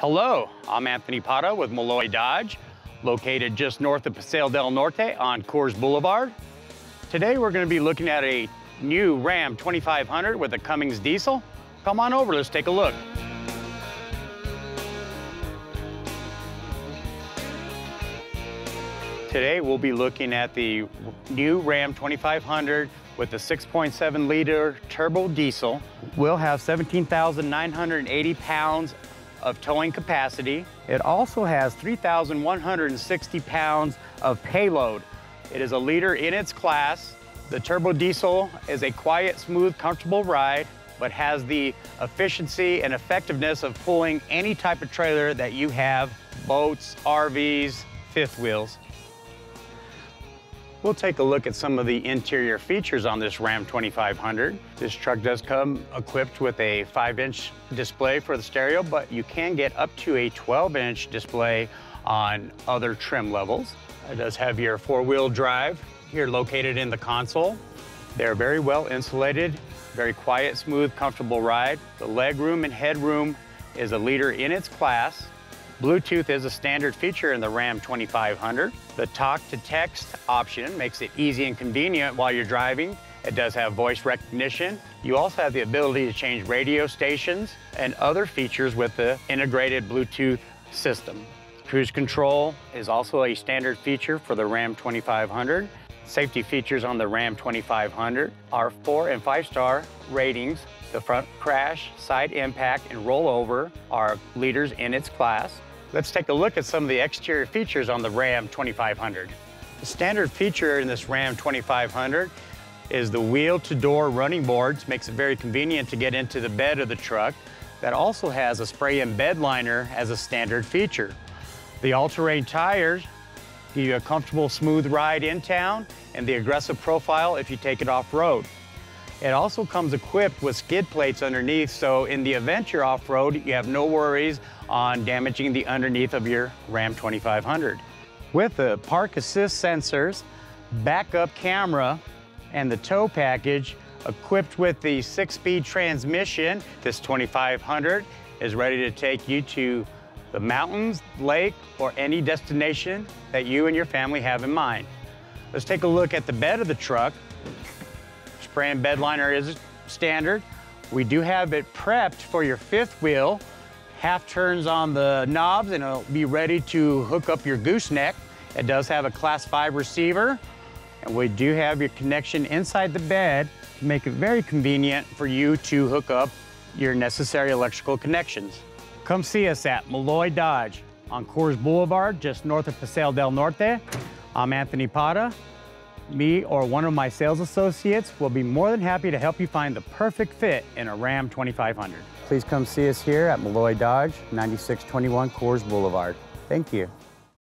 Hello, I'm Anthony Pata with Melloy Dodge, located just north of Paseo del Norte on Coors Boulevard. Today we're going to be looking at a new Ram 2500 with a Cummins diesel. Come on over, let's take a look. Today we'll be looking at the new Ram 2500 with the 6.7 liter turbo diesel. We'll have 17,980 pounds of towing capacity. It also has 3,160 pounds of payload. It is a leader in its class. The turbo diesel is a quiet, smooth, comfortable ride, but has the efficiency and effectiveness of pulling any type of trailer that you have, boats, RVs, fifth wheels. We'll take a look at some of the interior features on this Ram 2500. This truck does come equipped with a 5-inch display for the stereo, but you can get up to a 12-inch display on other trim levels. It does have your four-wheel drive here located in the console. They're very well insulated, very quiet, smooth, comfortable ride. The leg room and headroom is a leader in its class. Bluetooth is a standard feature in the Ram 2500. The talk to text option makes it easy and convenient while you're driving. It does have voice recognition. You also have the ability to change radio stations and other features with the integrated Bluetooth system. Cruise control is also a standard feature for the Ram 2500. Safety features on the Ram 2500 are four and five star ratings. The front crash, side impact, and rollover are leaders in its class. Let's take a look at some of the exterior features on the Ram 2500. The standard feature in this Ram 2500 is the wheel-to-wheel running boards. Makes it very convenient to get into the bed of the truck. That also has a spray-in bed liner as a standard feature. The all-terrain tires give you a comfortable, smooth ride in town and the aggressive profile if you take it off-road. It also comes equipped with skid plates underneath, so in the event you're off-road, you have no worries on damaging the underneath of your Ram 2500. With the park assist sensors, backup camera, and the tow package, equipped with the six-speed transmission, this 2500 is ready to take you to the mountains, lake, or any destination that you and your family have in mind. Let's take a look at the bed of the truck. Spray-in bed liner is standard. We do have it prepped for your fifth wheel. Half turns on the knobs and it'll be ready to hook up your gooseneck. It does have a class five receiver and we do have your connection inside the bed to make it very convenient for you to hook up your necessary electrical connections. Come see us at Melloy Dodge on Coors Boulevard, just north of Paseo del Norte. I'm Anthony Pata me or one of my sales associates will be more than happy to help you find the perfect fit in a Ram 2500. Please come see us here at Melloy Dodge, 9621 Coors Boulevard. Thank you.